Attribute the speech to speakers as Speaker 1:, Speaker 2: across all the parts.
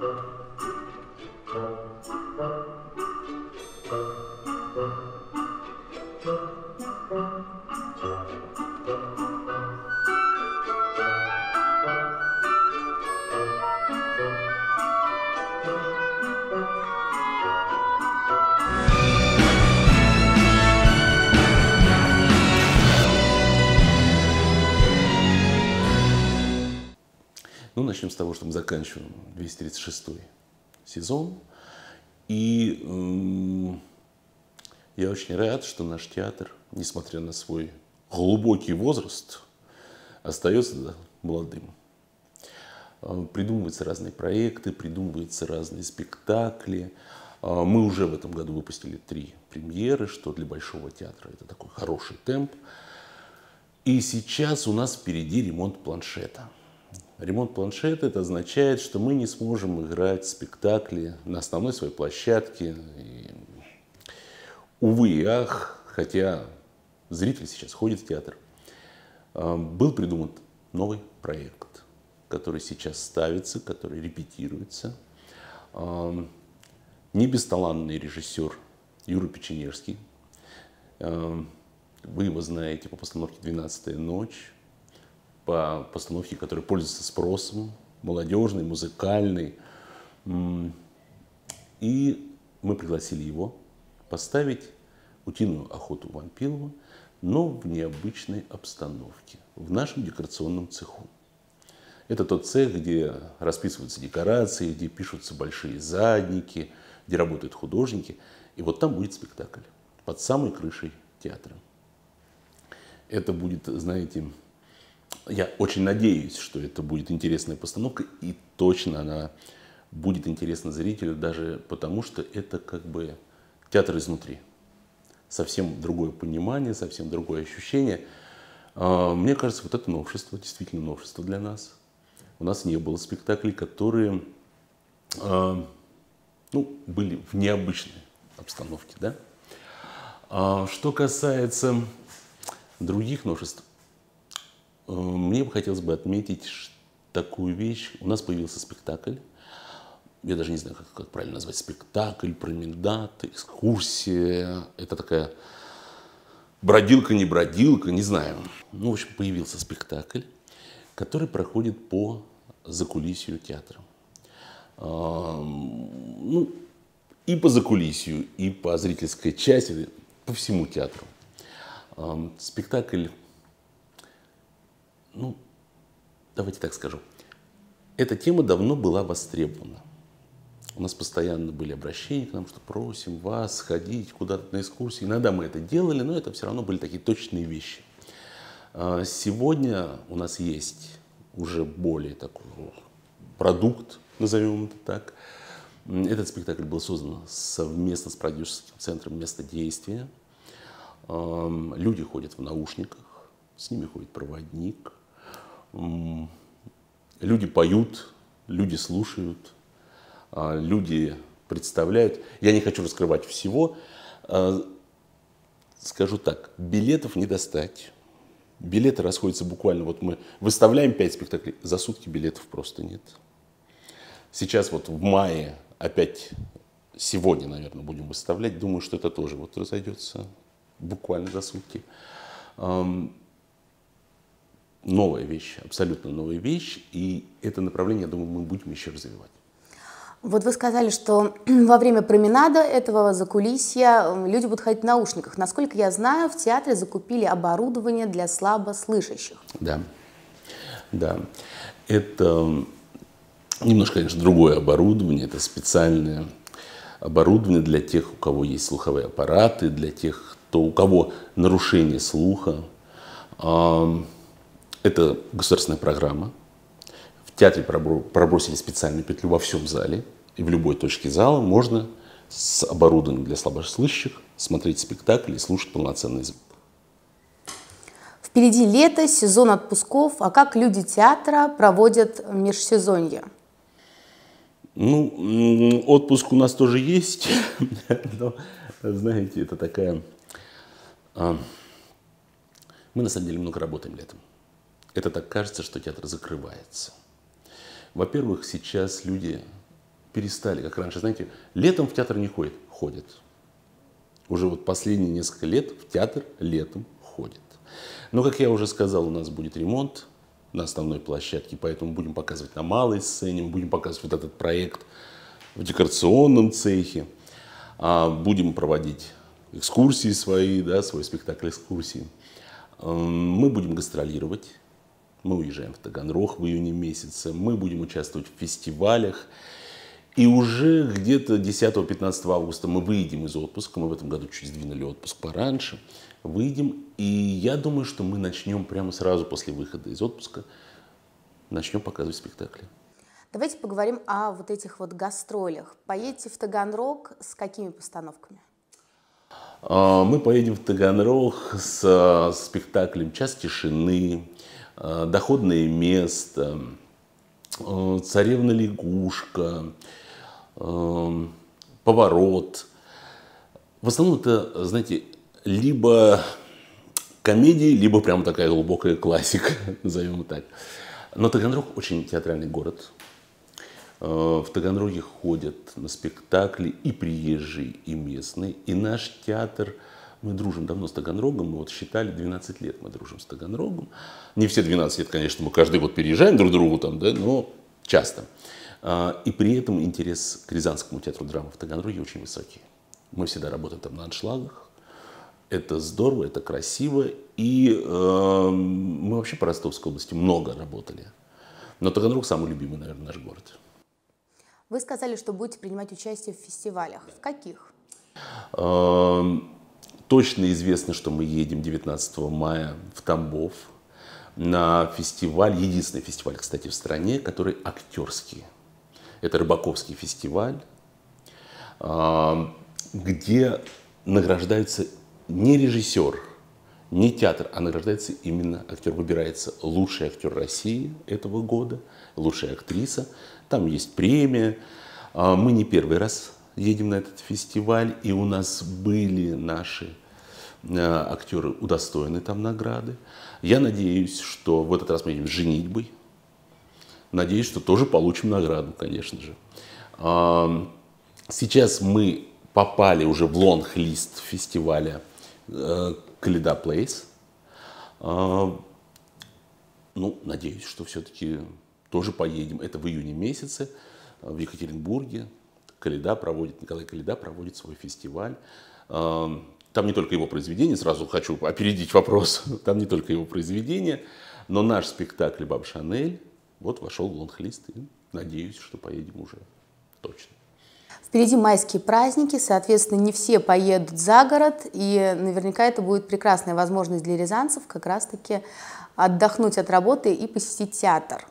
Speaker 1: Sure. Ну, начнем с того, что мы заканчиваем 236 сезон. И м, я очень рад, что наш театр, несмотря на свой глубокий возраст, остается молодым. А, Придумываются разные проекты, придумываются разные спектакли. А, Мы уже в этом году выпустили три премьеры, что для Большого театра это такой хороший темп. И сейчас у нас впереди ремонт планшета. Ремонт планшета это означает, что мы не сможем играть спектакли на основной своей площадке. И, увы и ах, хотя зритель сейчас ходит в театр, а, был придуман новый проект, который сейчас ставится, который репетируется. А, Не бесталанный режиссер Юра Печенежский. А, Вы его знаете по постановке «Двенадцатая ночь», по постановке, которая пользуется спросом, молодежный, музыкальный. И мы пригласили его поставить «Утиную охоту Вампилова», но в необычной обстановке, в нашем декорационном цеху. Это тот цех, где расписываются декорации, где пишутся большие задники, где работают художники. И вот там будет спектакль под самой крышей театра. Это будет, знаете, я очень надеюсь, что это будет интересная постановка, и точно она будет интересна зрителю, даже потому что это как бы театр изнутри. Совсем другое понимание, совсем другое ощущение. А, Мне кажется, вот это новшество, действительно новшество для нас. У нас не было спектаклей, которые а, ну, были в необычной обстановке. Да? А Что касается других новшеств, мне бы хотелось бы отметить такую вещь. У нас появился спектакль. Я даже не знаю, как, как правильно назвать. Спектакль, променад, экскурсия. Это такая бродилка, не бродилка, не знаю. Ну, в общем, появился спектакль, который проходит по закулисью театра. А, Ну, и по закулисью, и по зрительской части, по всему театру. А, Спектакль ну, давайте так скажу. Эта тема давно была востребована. У нас постоянно были обращения к нам, что просим вас сходить куда-то на экскурсии. Иногда мы это делали, но это все равно были такие точные вещи. А Сегодня у нас есть уже более такой продукт, назовем это так. Этот спектакль был создан совместно с продюсерским центром «Место действия». Люди ходят в наушниках, с ними ходит проводник. Люди поют, люди слушают, а, люди представляют. Я не хочу раскрывать всего. А, Скажу так, билетов не достать. Билеты расходятся буквально, вот мы выставляем 5 спектаклей, за сутки билетов просто нет. Сейчас вот в мае опять, сегодня, наверное, будем выставлять. Думаю, что это тоже вот разойдется буквально за сутки. Новая вещь, абсолютно новая вещь. И это направление, я думаю, мы будем еще развивать.
Speaker 2: Вот вы сказали, что во время променада этого закулисья люди будут ходить в наушниках. Насколько я знаю, в театре закупили оборудование для слабослышащих.
Speaker 1: Да, да. Это немножко, конечно, другое оборудование. Это специальное оборудование для тех, у кого есть слуховые аппараты, для тех, кто, у кого нарушение слуха. Это государственная программа. В театре пробро- пробросили специальную петлю во всем зале. И в любой точке зала можно с оборудованием для слабослышащих смотреть спектакль и слушать полноценный звук.
Speaker 2: Впереди лето, сезон отпусков. А как люди театра проводят межсезонье?
Speaker 1: Ну, отпуск у нас тоже есть, но, знаете, это такая... а, Мы на самом деле много работаем летом. Это так кажется, что театр закрывается. Во-первых, сейчас люди перестали, как раньше, знаете, летом в театр не ходят, ходят. Уже вот последние несколько лет в театр летом ходят. Но, как я уже сказал, у нас будет ремонт на основной площадке, поэтому будем показывать на малой сцене, будем показывать вот этот проект в декорационном цехе, а будем проводить экскурсии свои, да, свой спектакль экскурсии. Мы будем гастролировать, мы уезжаем в Таганрог в июне месяце, мы будем участвовать в фестивалях. И уже где-то 10-15 августа мы выйдем из отпуска, мы в этом году чуть сдвинули отпуск пораньше, выйдем, и я думаю, что мы начнем прямо сразу после выхода из отпуска, начнем показывать спектакли.
Speaker 2: Давайте поговорим о вот этих вот гастролях. Поедете в Таганрог с какими постановками?
Speaker 1: А, мы поедем в Таганрог с а, спектаклем «Час тишины», «Доходное место», «Царевна лягушка», «Поворот». В основном это, знаете, либо комедии, либо прям такая глубокая классика, назовем так. Но Таганрог очень театральный город. Э, в Таганроге ходят на спектакли и приезжие, и местные. И наш театр, мы дружим давно с Таганрогом, мы вот считали 12 лет мы дружим с Таганрогом. Не все 12 лет, конечно, мы каждый год переезжаем друг к другу там, да, но часто. А, и при этом интерес к Рязанскому театру драмы в Таганроге очень высокий. Мы всегда работаем там на аншлагах. Это здорово, это красиво. И э, мы вообще по Ростовской области много работали. Но Таганрог самый любимый, наверное, наш город.
Speaker 2: Вы сказали, что будете принимать участие в фестивалях. В каких?
Speaker 1: Точно известно, что мы едем 19 мая в Тамбов на фестиваль, единственный фестиваль, кстати, в стране, который актерский. Это Рыбаковский фестиваль, эм, где награждаются не режиссер, не театр, а награждается именно актер. Выбирается лучший актер России этого года, лучшая актриса. Там есть премия. А, мы не первый раз едем на этот фестиваль, и у нас были наши а, актеры удостоены там награды. Я надеюсь, что в этот раз мы едем с женитьбой. Надеюсь, что тоже получим награду, конечно же. Сейчас мы попали уже в лонг-лист фестиваля э, Каледа Плейс. Ну, надеюсь, что все-таки тоже поедем. Это в июне месяце в Екатеринбурге. Каледа проводит, Николай Каледа проводит свой фестиваль. Там не только его произведения, сразу хочу опередить вопрос, там не только его произведения, но наш спектакль «Баб Шанель» вот вошел в лонг-лист, и надеюсь, что поедем уже точно.
Speaker 2: Впереди майские праздники, соответственно, не все поедут за город, и наверняка это будет прекрасная возможность для рязанцев как раз-таки отдохнуть от работы и посетить театр.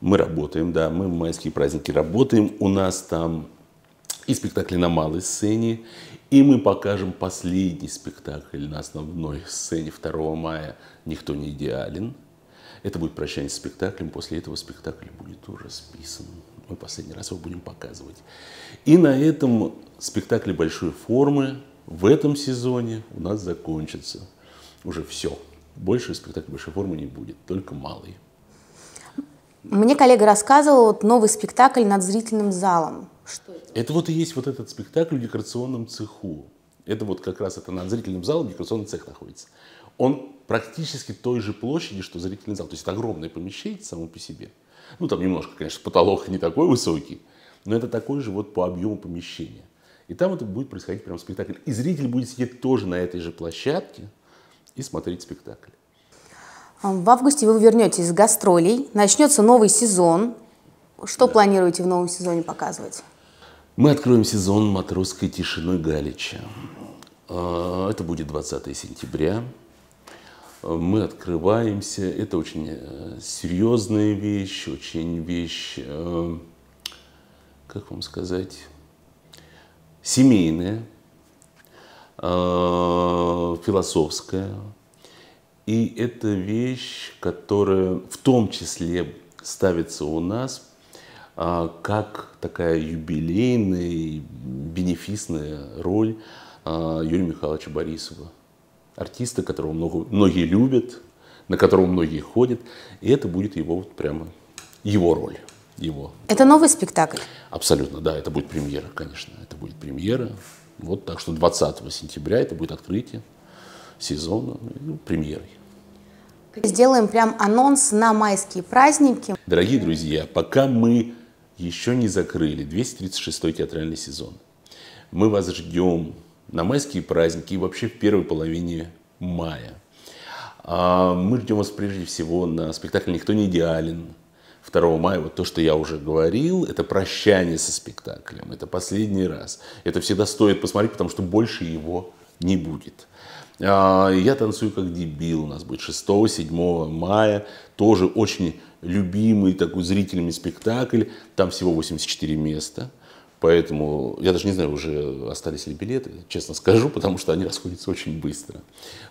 Speaker 1: Мы работаем, да, мы в майские праздники работаем. У нас там и спектакли на малой сцене, и мы покажем последний спектакль на основной сцене 2 мая «Никто не идеален». Это будет прощание с спектаклем, после этого спектакль будет уже списан. Мы последний раз его будем показывать. И на этом спектакли большой формы в этом сезоне у нас закончится. Уже все. Больше спектаклей большой формы не будет, только малый.
Speaker 2: Мне коллега рассказывал вот новый спектакль над зрительным залом.
Speaker 1: Что это? Это вот и есть вот этот спектакль в декорационном цеху. Это вот как раз это над зрительным залом декорационный цех находится. Он практически той же площади, что зрительный зал. То есть это огромное помещение само по себе. Ну, там немножко, конечно, потолок не такой высокий, но это такой же вот по объему помещения. И там это будет происходить прям спектакль. И зритель будет сидеть тоже на этой же площадке и смотреть спектакль.
Speaker 2: В августе вы вернетесь с гастролей, начнется новый сезон. Что да. планируете в новом сезоне показывать?
Speaker 1: Мы откроем сезон «Матросской тишиной Галича». А, это будет 20 сентября. Мы открываемся. Это очень э, серьезная вещь, очень вещь, э, как вам сказать, семейная, э, философская, и это вещь, которая в том числе ставится у нас а, как такая юбилейная, бенефисная роль а, Юрия Михайловича Борисова. Артиста, которого много, многие любят, на которого многие ходят. И это будет его вот прямо его роль. его.
Speaker 2: Это новый спектакль?
Speaker 1: Абсолютно, да, это будет премьера, конечно. Это будет премьера. Вот так что 20 сентября это будет открытие сезона ну, премьерой.
Speaker 2: Сделаем прям анонс на майские праздники.
Speaker 1: Дорогие друзья, пока мы еще не закрыли 236-й театральный сезон, мы вас ждем на майские праздники и вообще в первой половине мая. А, мы ждем вас прежде всего на спектакль «Никто не идеален», 2 мая, вот то, что я уже говорил, это прощание со спектаклем, это последний раз. Это всегда стоит посмотреть, потому что больше его не будет. А, я танцую как дебил, у нас будет 6-7 мая, тоже очень любимый такой зрителями спектакль, там всего 84 места. Поэтому я даже не знаю, уже остались ли билеты, честно скажу, потому что они расходятся очень быстро.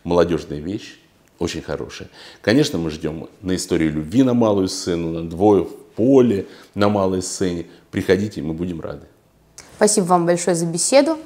Speaker 1: Молодежная вещь, очень хорошая. Конечно, мы ждем на историю любви на малую сцену, на двое в поле на малой сцене. Приходите, мы будем рады.
Speaker 2: Спасибо вам большое за беседу.